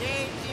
change